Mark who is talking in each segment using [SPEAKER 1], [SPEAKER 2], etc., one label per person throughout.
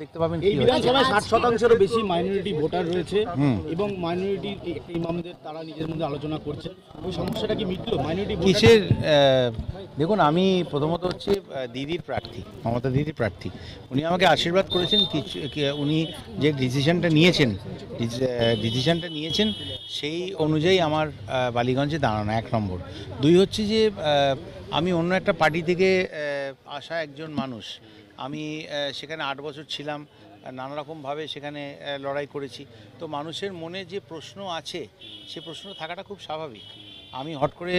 [SPEAKER 1] দেখতে পাবেন
[SPEAKER 2] এই বেশি ভোটার রয়েছে এবং মাইনরিটি তারা নিজের মধ্যে আলোচনা করছে। ওই সমস্যাটা কি
[SPEAKER 1] দেখুন আমি প্রথমত হচ্ছে দিদির প্রার্থী মমতা দিদির প্রার্থী। উনি আমাকে আশীর্বাদ করেছেন কিছু উনি যে ডিসিশনটা নিয়েছেন ডিসিশনটা নিয়েছেন সেই অনুযায়ী আমার বালিগঞ্জে দাঁড়ানো এক নম্বর। দুই হচ্ছে যে আমি অন্য একটা পার্টি থেকে আসা একজন মানুষ। আমি সেখানে আট বছর ছিলাম, নানা রকমভাবে সেখানে লড়াই করেছি। তো মানুষের মনে যে প্রশ্ন আছে, সে প্রশ্ন থাকাটা খুব স্বাভাবিক। আমি হট করে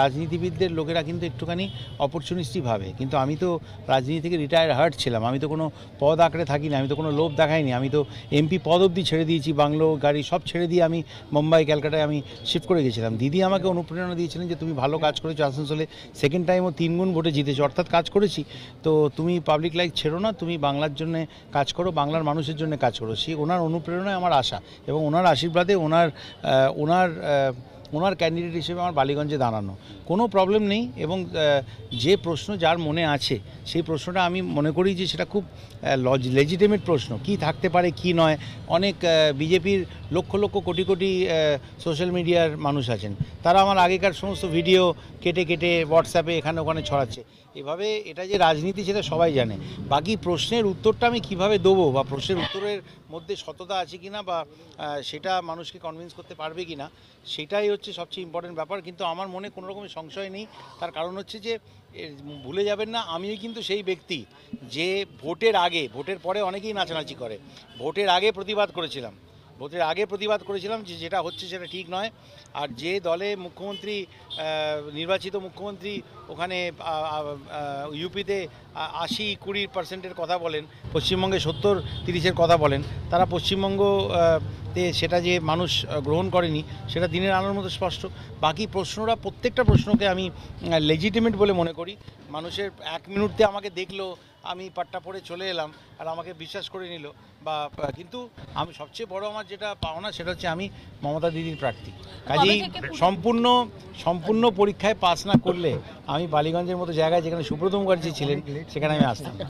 [SPEAKER 1] রাজনীতিবিদদের লোকেরা কিন্তু একটুখানি অপরচুনিস্টই ভাবে। কিন্তু আমি তো রাজনীতি থেকে রিটায়ার হার্ট ছিলাম। আমি তো কোনো পদ আঁকড়ে থাকিনি, আমি তো কোনো লোভ দেখাইনি। আমি তো এমপি পদ অবধি ছেড়ে দিয়েছি, বাংলো গাড়ি সব ছেড়ে দিয়ে আমি মুম্বাই, ক্যালকাটায় আমি শিফট করে গেছিলাম। দিদি আমাকে অনুপ্রেরণা দিয়েছিলেন যে, তুমি ভালো কাজ করেছ, আসানসোলে সেকেন্ড টাইমও তিন গুণ ভোটে জিতেছো। অর্থাৎ কাজ করেছি। তো তুমি পাবলিক লাইফ ছেড়ো না, তুমি বাংলার জন্য কাজ করো, বাংলার মানুষের জন্য কাজ করো। সেই ওনার অনুপ্রেরণায় আমার আশা এবং ওনার আশীর্বাদে ওনার ওনার ওনার ক্যান্ডিডেট হিসেবে আমার বালিগঞ্জে দাঁড়ানো। কোনো প্রবলেম নেই এবং যে প্রশ্ন যার মনে আছে, সেই প্রশ্নটা আমি মনে করি যে সেটা খুব লজ লেজিটেমেট প্রশ্ন। কি থাকতে পারে, কি নয়? অনেক বিজেপির লক্ষ লক্ষ কোটি কোটি সোশ্যাল মিডিয়ার মানুষ আছেন। তারা আমার আগেকার সমস্ত ভিডিও কেটে কেটে হোয়াটসঅ্যাপে এখানে ওখানে ছড়াচ্ছে। এভাবে এটা যে রাজনীতি সেটা সবাই জানে। বাকি প্রশ্নের উত্তরটা আমি কীভাবে দেবো বা প্রশ্নের উত্তরের মধ্যে সততা আছে কিনা বা সেটা মানুষকে কনভিন্স করতে পারবে কি না সেটাই হচ্ছে সবচেয়ে ইম্পর্টেন্ট ব্যাপার। কিন্তু আমার মনে কোনো রকমের সংশয় নেই। তার কারণ হচ্ছে যে ভুলে যাবেন না আমি কিন্তু সেই ব্যক্তি যে ভোটের আগে, ভোটের পরে অনেকেই নাচানাচি করে। ভোটের আগে প্রতিবাদ করেছিলাম। ভোটের আগে প্রতিবাদ করেছিলাম যে যেটা হচ্ছে সেটা ঠিক নয়। আর যে দলে মুখ্যমন্ত্রী নির্বাচিত মুখ্যমন্ত্রী ওখানে ইউপিতে আশি, কুড়ি পার্সেন্টের কথা বলেন, পশ্চিমবঙ্গে সত্তর, তিরিশের কথা বলেন, তারা পশ্চিমবঙ্গ তে সেটা যে মানুষ গ্রহণ করেনি, সেটা দিনের আলোর মতো স্পষ্ট। বাকি প্রশ্নরা, প্রত্যেকটা প্রশ্নকে আমি লেজিটিমেট বলে মনে করি। মানুষের এক মিনিটতে আমাকে দেখল আমি পাট্টা পরে চলে এলাম আর আমাকে বিশ্বাস করে নিল। বা কিন্তু আমি সবচেয়ে বড় আমার যেটা পাওনা সেটা হচ্ছে আমি মমতা দিদির প্রার্থী। কাজেই সম্পূর্ণ সম্পূর্ণ পরীক্ষায় পাস না করলে আমি বালিগঞ্জের মতো জায়গায় যেখানে সুব্রত মুখার্জি ছিলেন সেখানে আমি আসতাম।